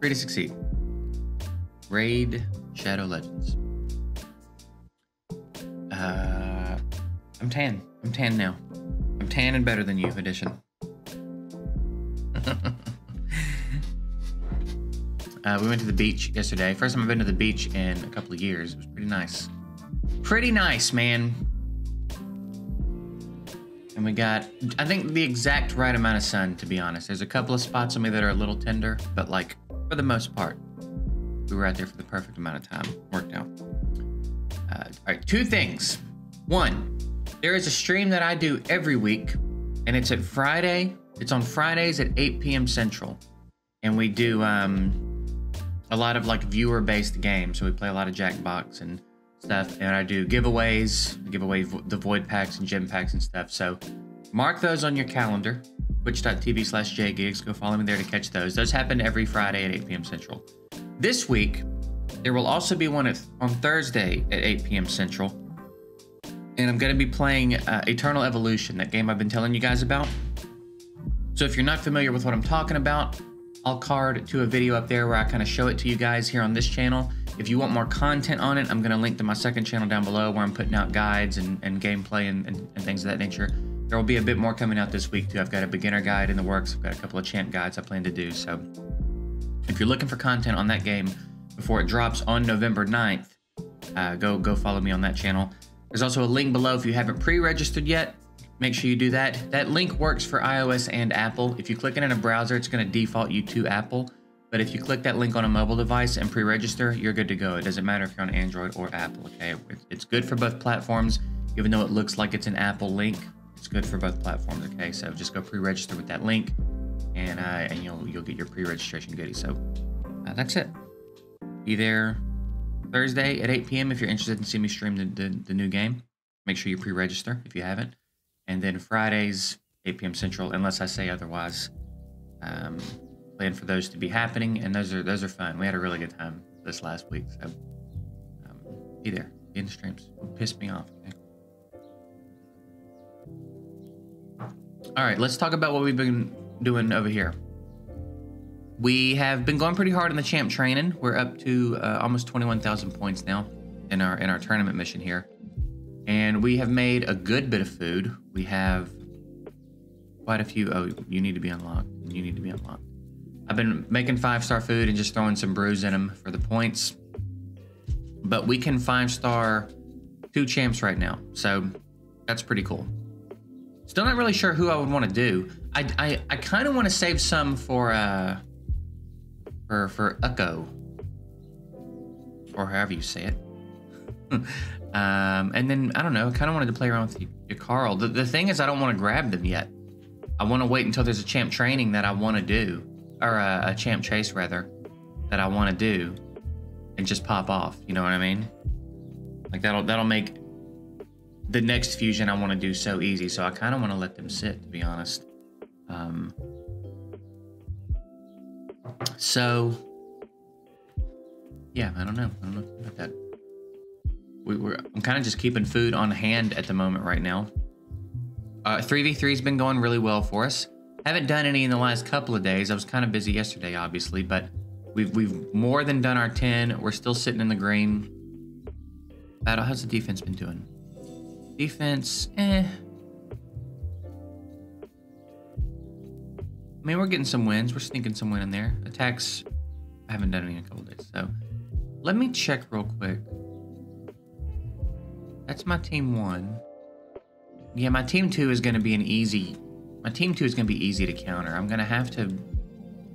Free to succeed. Raid Shadow Legends. Uh, I'm tan. I'm tan now. I'm tan and better than you, edition. uh, we went to the beach yesterday. First time I've been to the beach in a couple of years. It was pretty nice. Pretty nice, man. And we got, I think, the exact right amount of sun, to be honest. There's a couple of spots on me that are a little tender, but like, for the most part, we were out there for the perfect amount of time. Worked out. Uh, all right, two things. One, there is a stream that I do every week, and it's at Friday. It's on Fridays at 8 p.m. Central, and we do um, a lot of like viewer-based games. So we play a lot of Jackbox and stuff, and I do giveaways, give away vo- the void packs and gem packs and stuff. So mark those on your calendar. Twitch.tv slash jgigs. Go follow me there to catch those. Those happen every Friday at 8 p.m. Central. This week, there will also be one on Thursday at 8 p.m. Central. And I'm going to be playing uh, Eternal Evolution, that game I've been telling you guys about. So if you're not familiar with what I'm talking about, I'll card to a video up there where I kind of show it to you guys here on this channel. If you want more content on it, I'm going to link to my second channel down below where I'm putting out guides and, and gameplay and, and, and things of that nature. There will be a bit more coming out this week too. I've got a beginner guide in the works. I've got a couple of champ guides I plan to do. So if you're looking for content on that game before it drops on November 9th, uh, go go follow me on that channel. There's also a link below if you haven't pre-registered yet. Make sure you do that. That link works for iOS and Apple. If you click it in a browser, it's going to default you to Apple. But if you click that link on a mobile device and pre-register, you're good to go. It doesn't matter if you're on Android or Apple. Okay, it's good for both platforms. Even though it looks like it's an Apple link, it's good for both platforms. Okay, so just go pre-register with that link, and uh, and you'll you'll get your pre-registration goodie. So uh, that's it. Be there Thursday at 8 p.m. if you're interested in seeing me stream the, the, the new game. Make sure you pre-register if you haven't. And then Fridays 8 p.m. Central, unless I say otherwise. Um, plan for those to be happening, and those are those are fun. We had a really good time this last week, so um, be there, in the streams. Piss me off. Okay? All right, let's talk about what we've been doing over here. We have been going pretty hard in the champ training. We're up to uh, almost 21,000 points now in our in our tournament mission here, and we have made a good bit of food. We have quite a few. Oh, you need to be unlocked. You need to be unlocked. I've been making five star food and just throwing some brews in them for the points. But we can five star two champs right now, so that's pretty cool. Still not really sure who I would want to do. I I, I kind of want to save some for uh for for Ucko or however you say it. um, and then I don't know. I kind of wanted to play around with Carl. The the thing is, I don't want to grab them yet. I want to wait until there's a champ training that I want to do, or a, a champ chase rather, that I want to do, and just pop off. You know what I mean? Like that'll that'll make the next fusion I want to do so easy. So I kind of want to let them sit, to be honest. Um, so yeah, I don't know. I don't know about that. We, we're I'm kind of just keeping food on hand at the moment right now. Uh, 3v3's been going really well for us. Haven't done any in the last couple of days. I was kind of busy yesterday, obviously, but we've we've more than done our 10. We're still sitting in the green. Battle, how's the defense been doing? Defense, eh. I mean, we're getting some wins. We're sneaking some win in there. Attacks, I haven't done any in a couple days. So let me check real quick. That's my team one. Yeah, my team two is going to be an easy. My team two is going to be easy to counter. I'm going to have to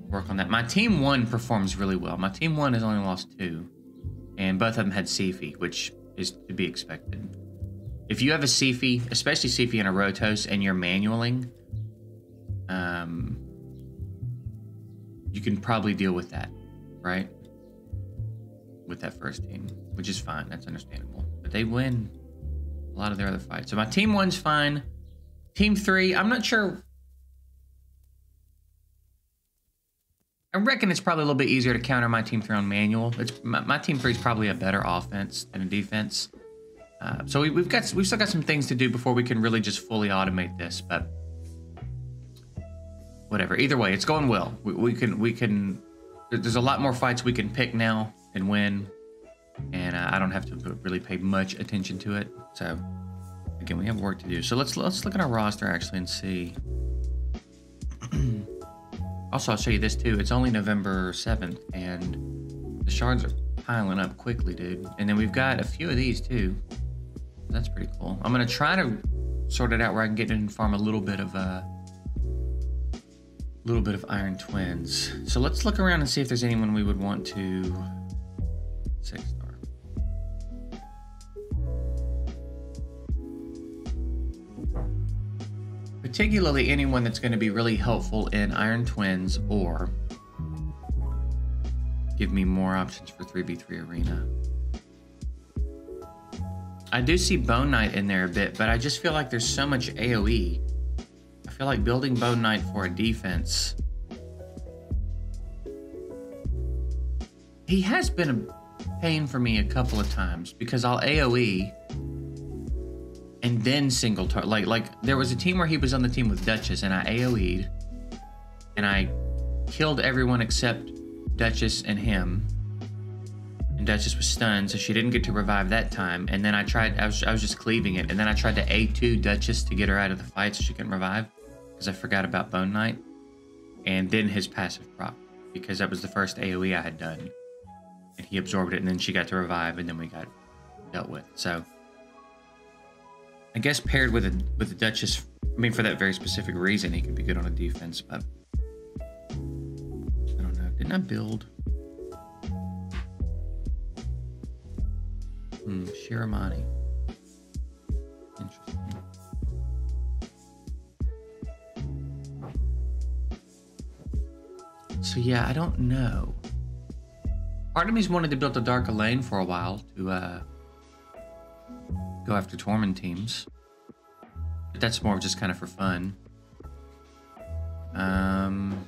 work on that. My team one performs really well. My team one has only lost two, and both of them had Siphi, which is to be expected. If you have a Siphi, especially Siphi and a Rotos, and you're manualing, um, you can probably deal with that, right? With that first team, which is fine. That's understandable. But they win a lot of their other fights. So my team one's fine. Team three, I'm not sure. I reckon it's probably a little bit easier to counter my team three on manual. It's my, my team three is probably a better offense than a defense. Uh, so we, we've got we've still got some things to do before we can really just fully automate this. But whatever. Either way, it's going well. We, we can we can there's a lot more fights we can pick now and win, and uh, I don't have to really pay much attention to it. So again, we have work to do. So let's let's look at our roster actually and see. also, I'll show you this too. It's only November 7th, and the shards are piling up quickly, dude. And then we've got a few of these too. That's pretty cool. I'm gonna try to sort it out where I can get in and farm a little bit of uh, little bit of Iron Twins. So let's look around and see if there's anyone we would want to six star. Particularly anyone that's going to be really helpful in Iron Twins or give me more options for 3v3 Arena. I do see Bone Knight in there a bit, but I just feel like there's so much AoE I feel like building Bone Knight for a defense. He has been a pain for me a couple of times because I'll AoE and then single target. Like, like there was a team where he was on the team with Duchess and I AoE'd and I killed everyone except Duchess and him. And Duchess was stunned, so she didn't get to revive that time. And then I tried, I was, I was just cleaving it. And then I tried to A2 Duchess to get her out of the fight so she couldn't revive because I forgot about Bone Knight, and then his passive prop. because that was the first AoE I had done, and he absorbed it, and then she got to revive, and then we got dealt with. So I guess paired with a with the Duchess, I mean for that very specific reason, he could be good on a defense, but I don't know. Didn't I build? Hmm, Shirimani. Interesting. So yeah, I don't know. Part of me's wanted to build a Dark Lane for a while to uh, go after Tormund teams. But that's more just kind of for fun. Um,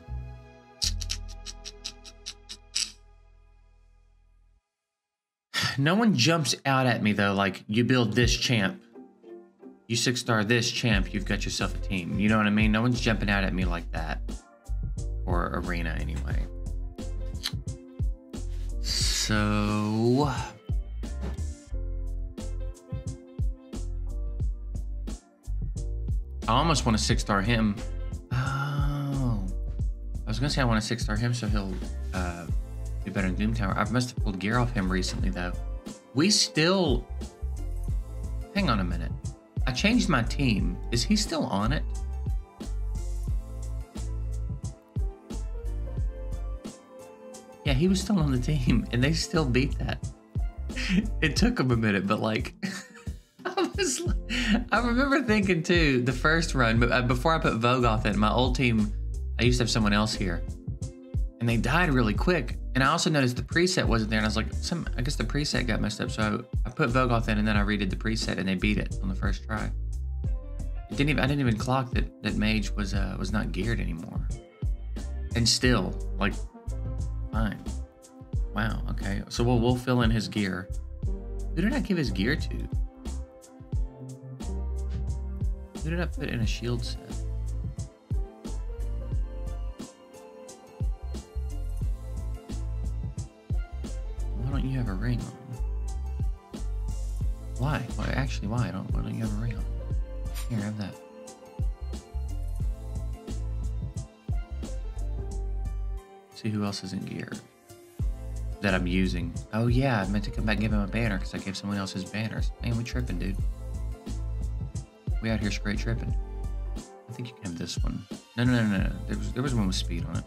no one jumps out at me though, like you build this champ, you six star this champ, you've got yourself a team. You know what I mean? No one's jumping out at me like that or arena anyway. So I almost want to six star him. Oh, I was gonna say I want to six star him so he'll uh, be better in Doom Tower. I must have pulled gear off him recently though. We still. Hang on a minute. I changed my team. Is he still on it? Yeah, he was still on the team, and they still beat that. It took them a minute, but like, I was, I remember thinking too the first run, but uh, before I put Vogoth in my old team, I used to have someone else here, and they died really quick. And I also noticed the preset wasn't there, and I was like, some, I guess the preset got messed up. So I, I put Vogoth in, and then I redid the preset, and they beat it on the first try. It didn't even, I didn't even clock that that Mage was uh, was not geared anymore, and still like Fine. Wow, okay. So we'll, we'll fill in his gear. Who did I give his gear to? Who did I put in a shield set? You have a ring on? Why? Why? Actually, why? I don't, why don't you have a ring on? Here, have that. See who else is in gear that I'm using. Oh yeah, I meant to come back and give him a banner because I gave someone else his banners. Man, we tripping, dude. We out here straight tripping. I think you can have this one. No, no, no, no, no. There was there was one with speed on it.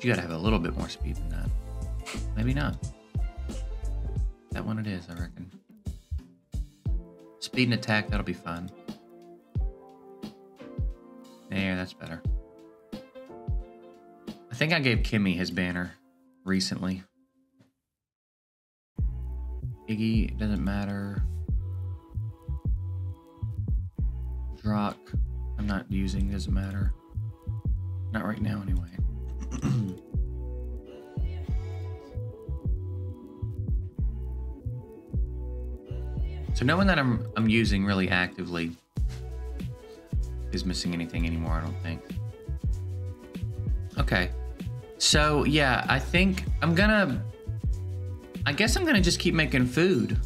You gotta have a little bit more speed than that. Maybe not. That one it is, I reckon. Speed and attack, that'll be fun. There, that's better. I think I gave Kimmy his banner recently. Iggy, doesn't matter. Drock, I'm not using, doesn't matter. Not right now, anyway. so no one that I'm I'm using really actively is missing anything anymore, I don't think. Okay. So yeah, I think I'm gonna. I guess I'm gonna just keep making food.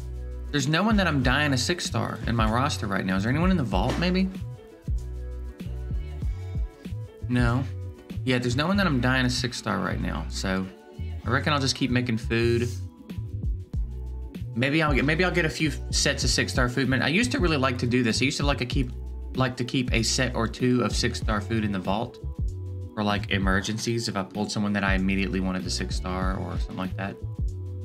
There's no one that I'm dying a six star in my roster right now. Is there anyone in the vault? Maybe. No. Yeah, there's no one that I'm dying a six star right now. So I reckon I'll just keep making food. Maybe I'll get maybe I'll get a few sets of six star food. Man, I used to really like to do this. I used to like to keep like to keep a set or two of six star food in the vault for like emergencies if I pulled someone that I immediately wanted the six star or something like that.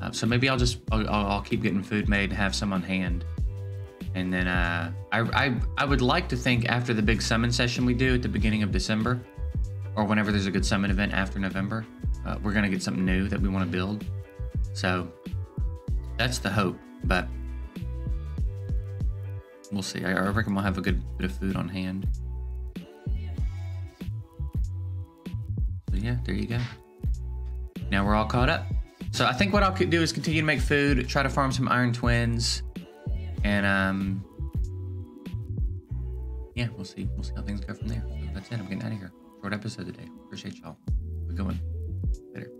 Uh, so maybe I'll just I'll, I'll, keep getting food made, and have some on hand, and then uh, I, I I would like to think after the big summon session we do at the beginning of December, or whenever there's a good summon event after November, uh, we're gonna get something new that we want to build. So that's the hope, but we'll see. I, reckon we'll have a good bit of food on hand. So yeah, there you go. Now we're all caught up. So I think what I'll do is continue to make food, try to farm some iron twins, and um, yeah, we'll see. We'll see how things go from there. So that's it. I'm getting out of here. Short episode today. Appreciate y'all. We're going. Later.